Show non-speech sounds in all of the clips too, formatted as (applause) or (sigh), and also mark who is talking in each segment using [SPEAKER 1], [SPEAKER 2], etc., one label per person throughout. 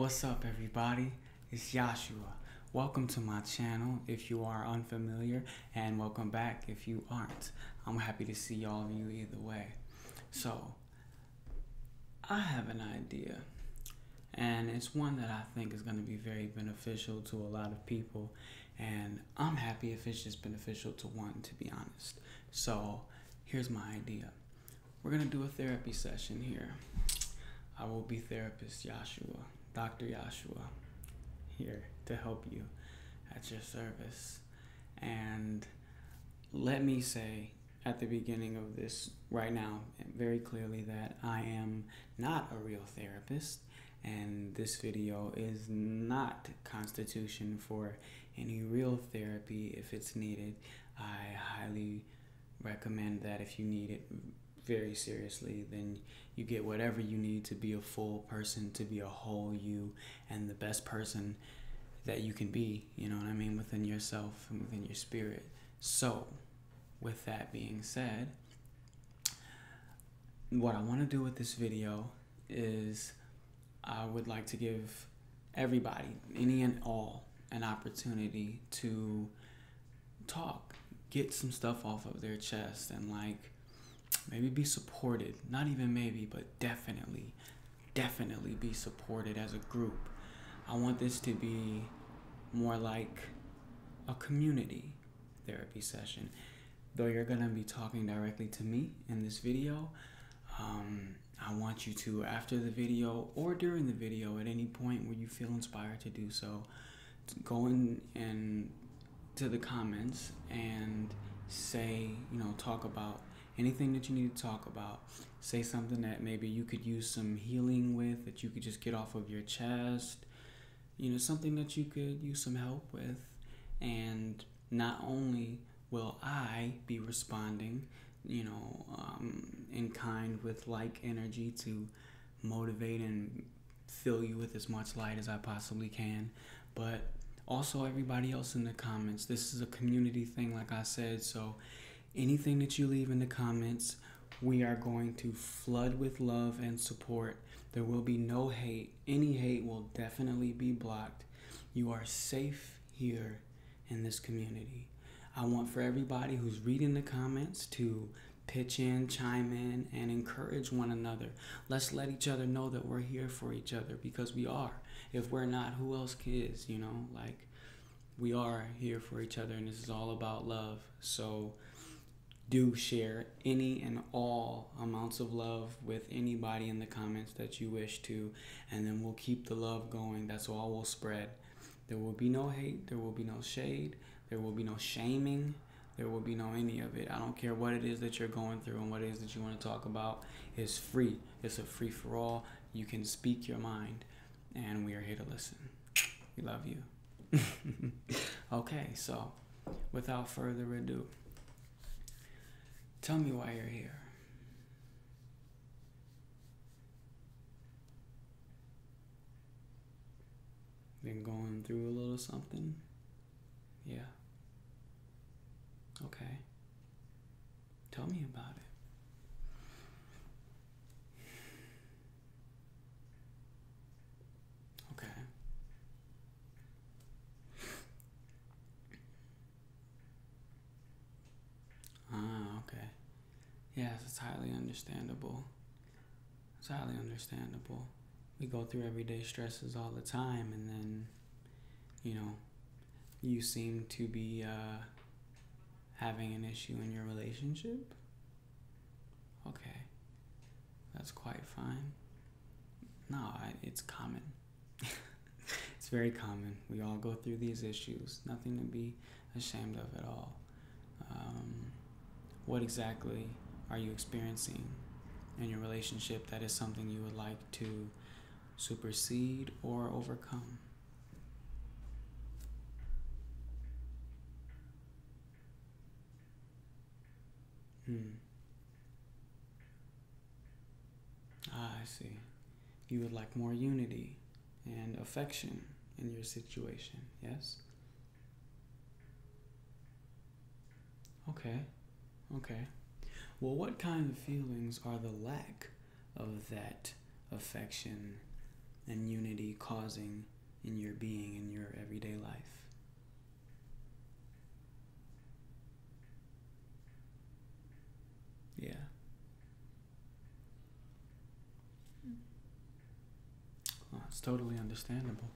[SPEAKER 1] What's up, everybody? It's Joshua. Welcome to my channel if you are unfamiliar, and welcome back if you aren't. I'm happy to see all of you either way. So, I have an idea, and it's one that I think is going to be very beneficial to a lot of people, and I'm happy if it's just beneficial to one, to be honest. So, here's my idea we're going to do a therapy session here. I will be therapist Joshua, Dr. Joshua, here to help you at your service. And let me say at the beginning of this right now very clearly that I am not a real therapist and this video is not constitution for any real therapy if it's needed. I highly recommend that if you need it very seriously, then you get whatever you need to be a full person, to be a whole you, and the best person that you can be, you know what I mean, within yourself and within your spirit. So, with that being said, what I want to do with this video is I would like to give everybody, any and all, an opportunity to talk, get some stuff off of their chest, and like maybe be supported. Not even maybe, but definitely, definitely be supported as a group. I want this to be more like a community therapy session. Though you're going to be talking directly to me in this video, um, I want you to, after the video or during the video, at any point where you feel inspired to do so, go in and to the comments and say, you know, talk about anything that you need to talk about. Say something that maybe you could use some healing with, that you could just get off of your chest. You know, something that you could use some help with. And not only will I be responding, you know, um, in kind with like energy to motivate and fill you with as much light as I possibly can, but also everybody else in the comments. This is a community thing, like I said, so anything that you leave in the comments, we are going to flood with love and support. There will be no hate. Any hate will definitely be blocked. You are safe here in this community. I want for everybody who's reading the comments to pitch in, chime in, and encourage one another. Let's let each other know that we're here for each other because we are. If we're not, who else is? You know, like we are here for each other, and this is all about love. So, do share any and all amounts of love with anybody in the comments that you wish to, and then we'll keep the love going. That's all we'll spread. There will be no hate, there will be no shade, there will be no shaming, there will be no any of it. I don't care what it is that you're going through and what it is that you want to talk about. It's free, it's a free for all. You can speak your mind, and we are here to listen. We love you. (laughs) okay, so without further ado, Tell me why you're here. Been going through a little something? Yeah. Okay. Tell me about it. Okay. Ah, okay. Yes, it's highly understandable. It's highly understandable. We go through everyday stresses all the time, and then, you know, you seem to be uh, having an issue in your relationship. Okay, that's quite fine. No, I, it's common. (laughs) it's very common. We all go through these issues. Nothing to be ashamed of at all. Um, what exactly are you experiencing in your relationship that is something you would like to supersede or overcome? Hmm. Ah, I see. You would like more unity and affection in your situation, yes? Okay, okay. Well, what kind of feelings are the lack of that affection and unity causing in your being in your everyday life? Yeah. Hmm. Well, it's totally understandable.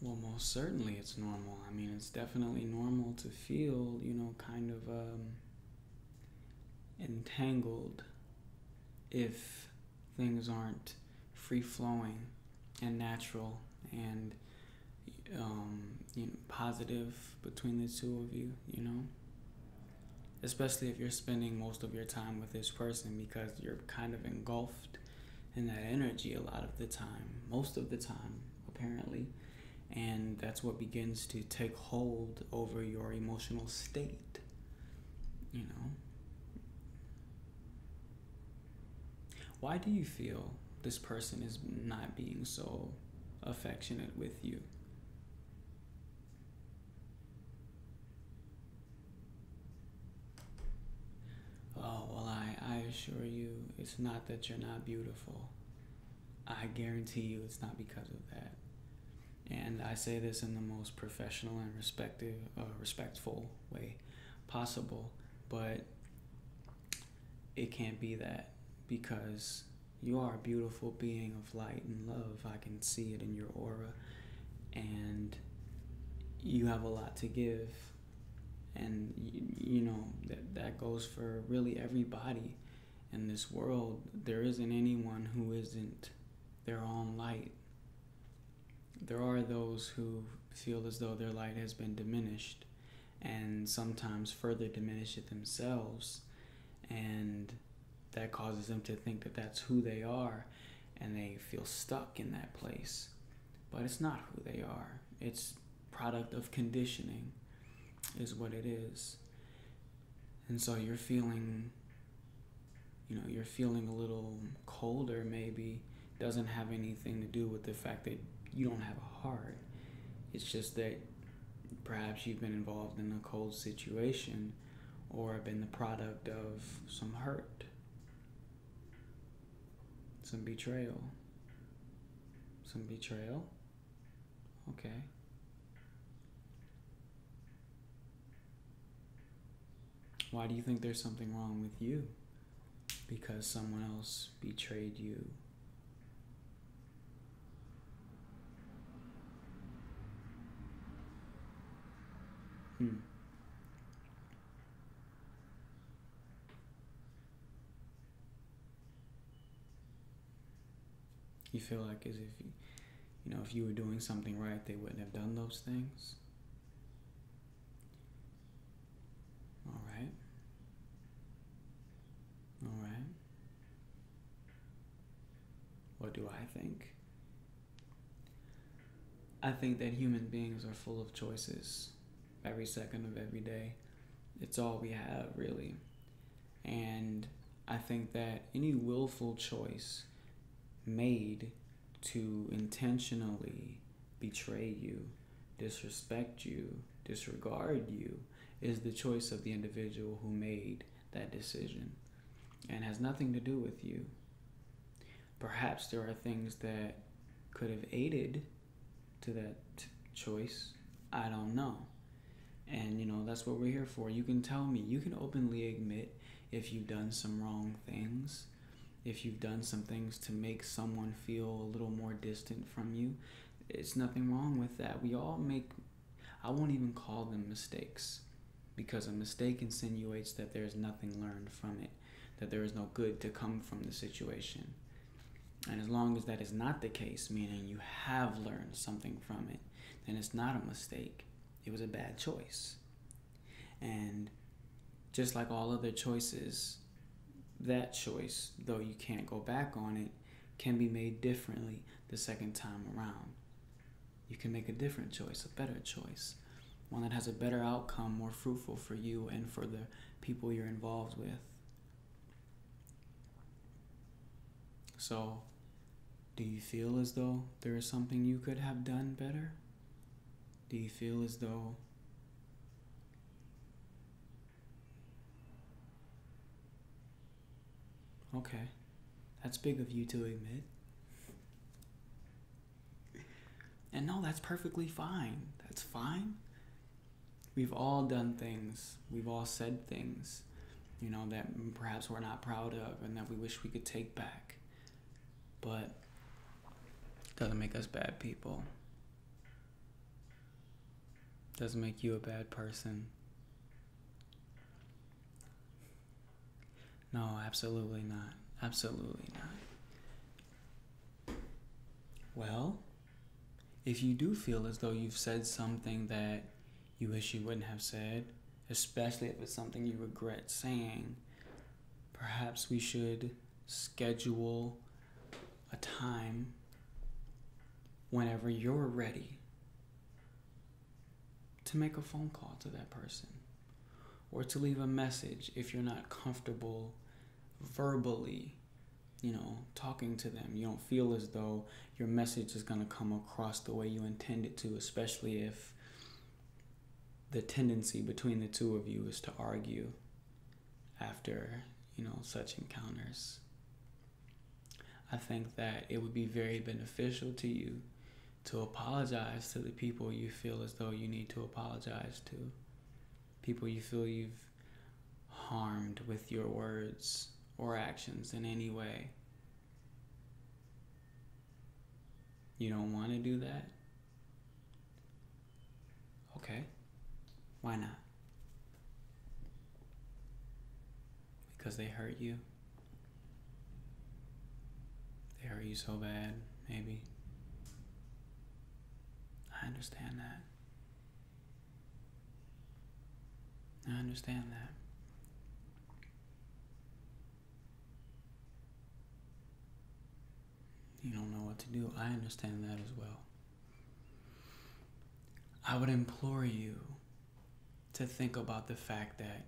[SPEAKER 1] Well, most certainly it's normal. I mean, it's definitely normal to feel, you know, kind of um, entangled if things aren't free flowing and natural and um, you know, positive between the two of you, you know? Especially if you're spending most of your time with this person because you're kind of engulfed in that energy a lot of the time, most of the time, apparently. And that's what begins to take hold over your emotional state, you know? Why do you feel this person is not being so affectionate with you? Oh, well, I, I assure you, it's not that you're not beautiful. I guarantee you it's not because of that. And I say this in the most professional and respective, uh, respectful way possible, but it can't be that because you are a beautiful being of light and love. I can see it in your aura, and you have a lot to give. And you, you know that that goes for really everybody in this world. There isn't anyone who isn't their own light. There are those who feel as though their light has been diminished and sometimes further diminish it themselves. And that causes them to think that that's who they are and they feel stuck in that place. But it's not who they are. It's product of conditioning is what it is. And so you're feeling you know, you're feeling a little colder maybe doesn't have anything to do with the fact that you don't have a heart. It's just that perhaps you've been involved in a cold situation or been the product of some hurt some betrayal. Some betrayal? Okay. Why do you think there's something wrong with you? Because someone else betrayed you. Hmm. You feel like as if you, you know, if you were doing something right, they wouldn't have done those things. All right. All right. What do I think? I think that human beings are full of choices every second of every day. It's all we have, really. And I think that any willful choice made to intentionally betray you, disrespect you, disregard you is the choice of the individual who made that decision and has nothing to do with you. Perhaps there are things that could have aided to that choice. I don't know. And you know, that's what we're here for. You can tell me, you can openly admit if you've done some wrong things if you've done some things to make someone feel a little more distant from you, it's nothing wrong with that. We all make, I won't even call them mistakes because a mistake insinuates that there's nothing learned from it, that there is no good to come from the situation. And as long as that is not the case, meaning you have learned something from it, then it's not a mistake. It was a bad choice. And just like all other choices, that choice, though you can't go back on it, can be made differently the second time around. You can make a different choice, a better choice, one that has a better outcome, more fruitful for you and for the people you're involved with. So, do you feel as though there is something you could have done better? Do you feel as though Okay. That's big of you to admit. And no, that's perfectly fine. That's fine. We've all done things, we've all said things, you know, that perhaps we're not proud of and that we wish we could take back. But doesn't make us bad people. Doesn't make you a bad person. No, absolutely not. Absolutely not. Well, if you do feel as though you've said something that you wish you wouldn't have said, especially if it's something you regret saying, perhaps we should schedule a time whenever you're ready to make a phone call to that person or to leave a message if you're not comfortable verbally you know talking to them. You don't feel as though your message is going to come across the way you intend it to especially if the tendency between the two of you is to argue after you know such encounters. I think that it would be very beneficial to you to apologize to the people you feel as though you need to apologize to. People you feel you've harmed with your words or actions in any way. You don't want to do that? Okay. Why not? Because they hurt you? They hurt you so bad, maybe. I understand that. I understand that. You don't know what to do. I understand that as well. I would implore you to think about the fact that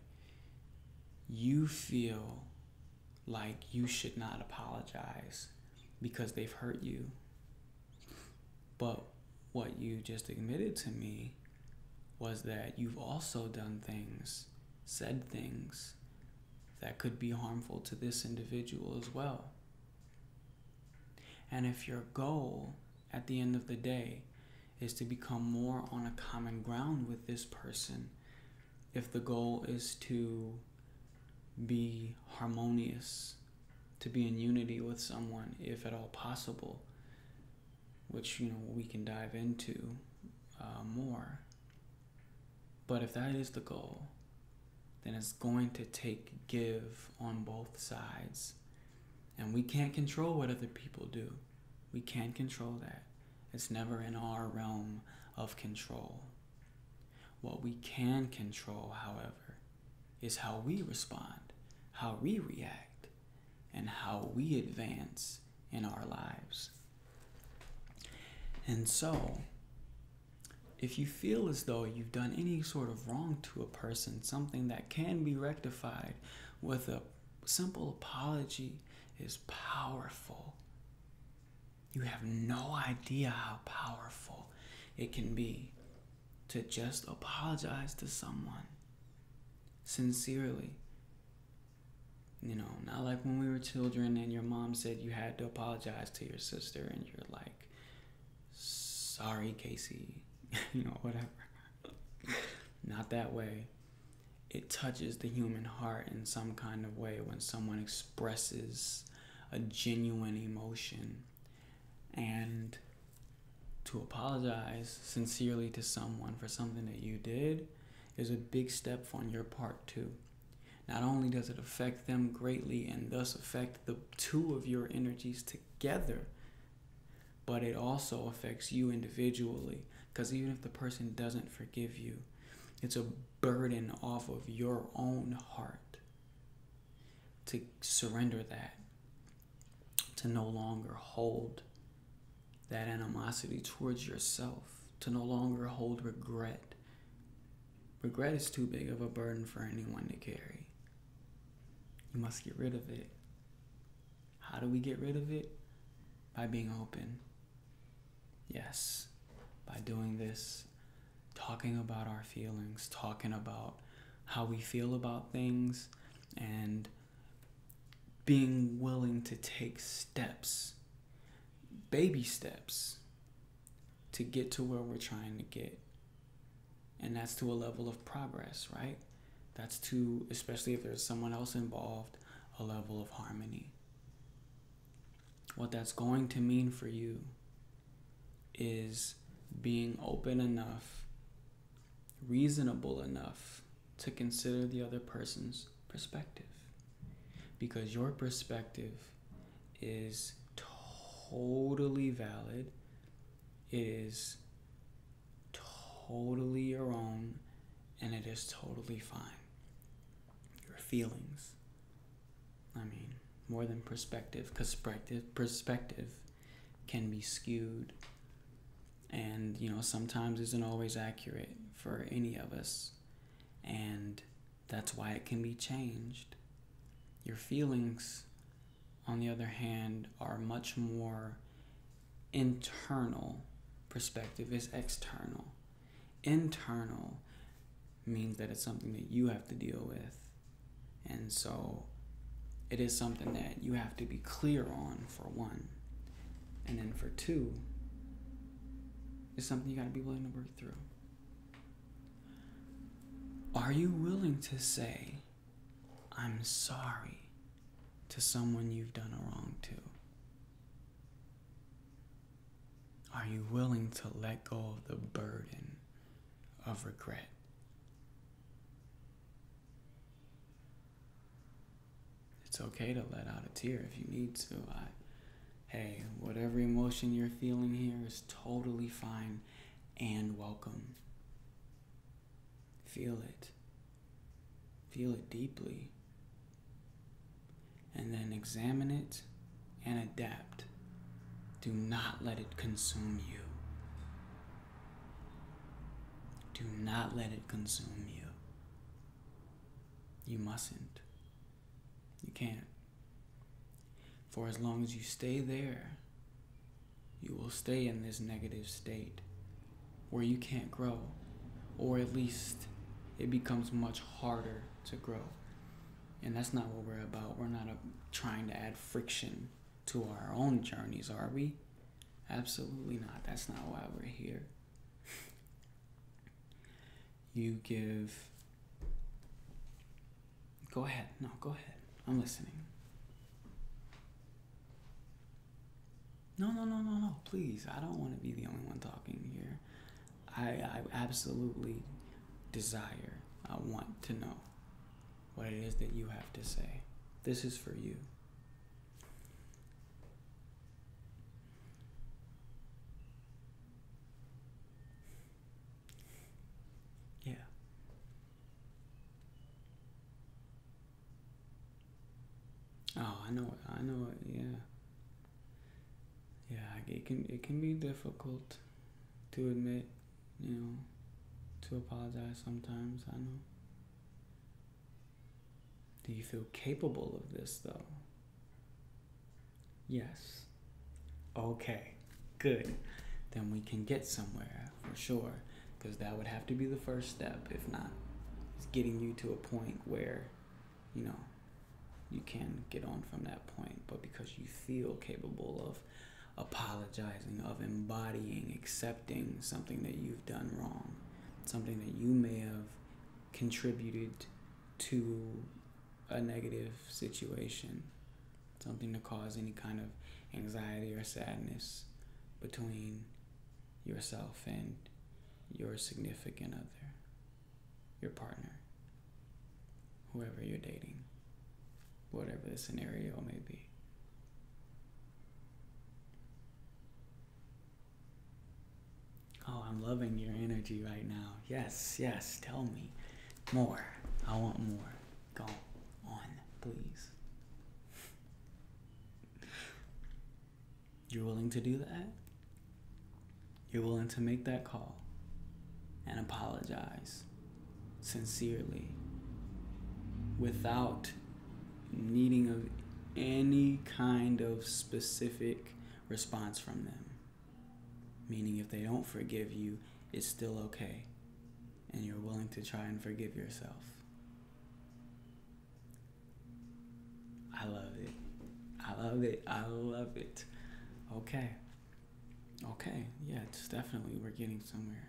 [SPEAKER 1] you feel like you should not apologize because they've hurt you. But what you just admitted to me was that you've also done things, said things that could be harmful to this individual as well. And if your goal at the end of the day is to become more on a common ground with this person, if the goal is to be harmonious, to be in unity with someone, if at all possible, which you know we can dive into uh, more. But if that is the goal, then it's going to take give on both sides. And we can't control what other people do. We can't control that. It's never in our realm of control. What we can control, however, is how we respond, how we react, and how we advance in our lives. And so, if you feel as though you've done any sort of wrong to a person, something that can be rectified with a simple apology is powerful. You have no idea how powerful it can be to just apologize to someone sincerely. You know, not like when we were children and your mom said you had to apologize to your sister and you're like, sorry, Casey, (laughs) you know, whatever. Not that way. It touches the human heart in some kind of way when someone expresses a genuine emotion. And to apologize sincerely to someone for something that you did is a big step on your part, too. Not only does it affect them greatly and thus affect the two of your energies together but it also affects you individually because even if the person doesn't forgive you, it's a burden off of your own heart to surrender that, to no longer hold that animosity towards yourself, to no longer hold regret. Regret is too big of a burden for anyone to carry. You must get rid of it. How do we get rid of it? By being open Yes, by doing this, talking about our feelings, talking about how we feel about things, and being willing to take steps, baby steps, to get to where we're trying to get. And that's to a level of progress, right? That's to, especially if there's someone else involved, a level of harmony. What that's going to mean for you is being open enough, reasonable enough to consider the other person's perspective. Because your perspective is totally valid, it is totally your own, and it is totally fine. Your feelings. I mean, more than perspective, because perspective, perspective can be skewed and you know sometimes isn't always accurate for any of us. And that's why it can be changed. Your feelings on the other hand are much more internal perspective is external. Internal means that it's something that you have to deal with. And so it is something that you have to be clear on for one. And then for two is something you got to be willing to work through. Are you willing to say, I'm sorry to someone you've done a wrong to? Are you willing to let go of the burden of regret? It's okay to let out a tear if you need to. I, hey, whatever emotion you're feeling here is totally fine and welcome. Feel it. Feel it deeply. And then examine it and adapt. Do not let it consume you. Do not let it consume you. You mustn't. You can't. For as long as you stay there, you will stay in this negative state where you can't grow, or at least it becomes much harder to grow. And that's not what we're about. We're not a, trying to add friction to our own journeys, are we? Absolutely not. That's not why we're here. (laughs) you give. Go ahead. No, go ahead. I'm listening. No, no, no, no, no. Please, I don't want to be the only one talking here. I, I absolutely desire, I want to know what it is that you have to say. This is for you. Yeah. Oh, I know it. I know it. Yeah yeah, it can it can be difficult to admit, you know, to apologize sometimes. I know. Do you feel capable of this though? Yes. Okay. Good. Then we can get somewhere for sure. Because that would have to be the first step. If not, it's getting you to a point where, you know, you can get on from that point. But because you feel capable of apologizing, of embodying, accepting something that you've done wrong, something that you may have contributed to a negative situation, something to cause any kind of anxiety or sadness between yourself and your significant other, your partner, whoever you're dating, whatever the scenario may be. Oh, I'm loving your energy right now. Yes, yes, tell me more. I want more. Go on, please. You're willing to do that? You're willing to make that call and apologize sincerely without needing of any kind of specific response from them meaning if they don't forgive you, it's still okay, and you're willing to try and forgive yourself. I love it. I love it. I love it. Okay. Okay. Yeah, it's definitely we're getting somewhere.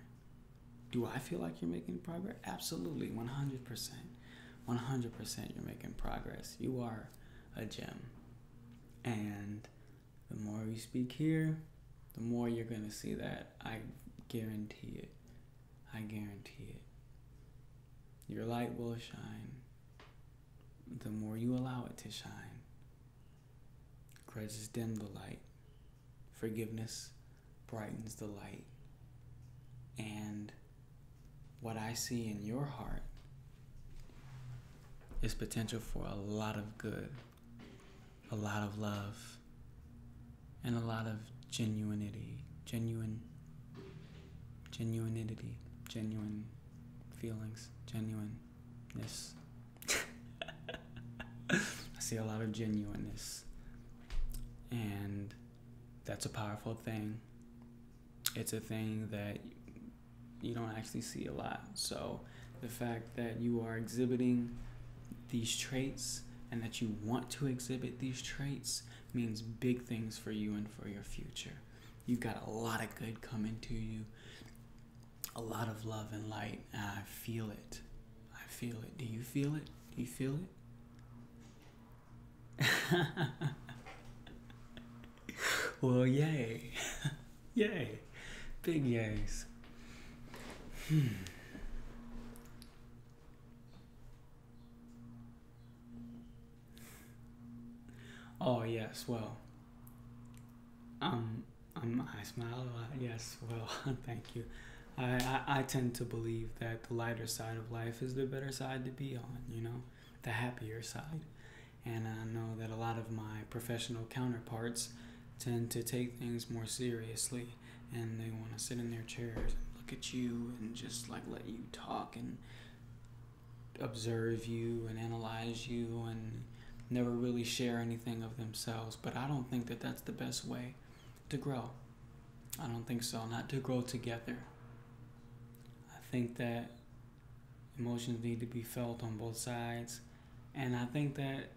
[SPEAKER 1] Do I feel like you're making progress? Absolutely. 100%. 100% you're making progress. You are a gem. And the more we speak here, the more you're going to see that. I guarantee it. I guarantee it. Your light will shine the more you allow it to shine. Grudges dim the light. Forgiveness brightens the light. And what I see in your heart is potential for a lot of good, a lot of love, and a lot of genuinity, genuine, genuinity, genuine feelings, genuineness. (laughs) I see a lot of genuineness. And that's a powerful thing. It's a thing that you don't actually see a lot. So the fact that you are exhibiting these traits and that you want to exhibit these traits means big things for you and for your future. You've got a lot of good coming to you, a lot of love and light, and I feel it. I feel it. Do you feel it? Do you feel it? (laughs) well, yay. (laughs) yay. Big yays. Hmm. Oh, yes, well. Um, um, I smile a lot. Yes, well, (laughs) thank you. I, I, I tend to believe that the lighter side of life is the better side to be on, you know, the happier side. And I know that a lot of my professional counterparts tend to take things more seriously and they want to sit in their chairs and look at you and just like let you talk and observe you and analyze you and never really share anything of themselves. But I don't think that that's the best way to grow. I don't think so. Not to grow together. I think that emotions need to be felt on both sides. And I think that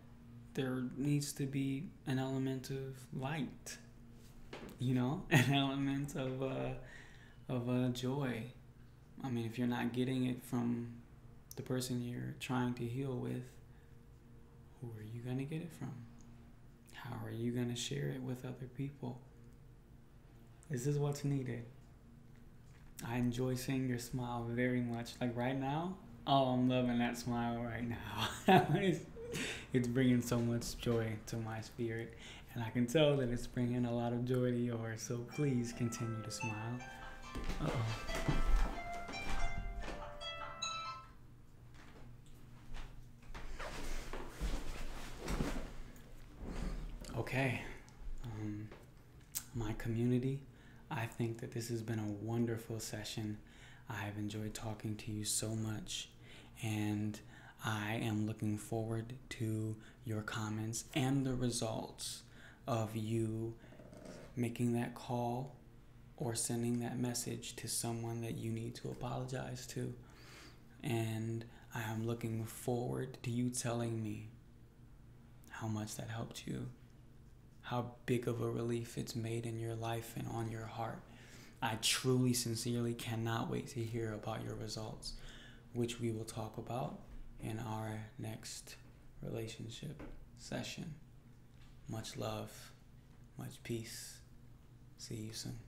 [SPEAKER 1] there needs to be an element of light, you know, (laughs) an element of uh, of uh, joy. I mean, if you're not getting it from the person you're trying to heal with, who are you gonna get it from? How are you gonna share it with other people? This is what's needed. I enjoy seeing your smile very much. Like right now, oh, I'm loving that smile right now. (laughs) it's bringing so much joy to my spirit. And I can tell that it's bringing a lot of joy to yours. So please continue to smile. Uh-oh. Okay. Think that this has been a wonderful session. I have enjoyed talking to you so much. And I am looking forward to your comments and the results of you making that call or sending that message to someone that you need to apologize to. And I am looking forward to you telling me how much that helped you, how big of a relief it's made in your life and on your heart. I truly, sincerely cannot wait to hear about your results, which we will talk about in our next relationship session. Much love, much peace. See you soon.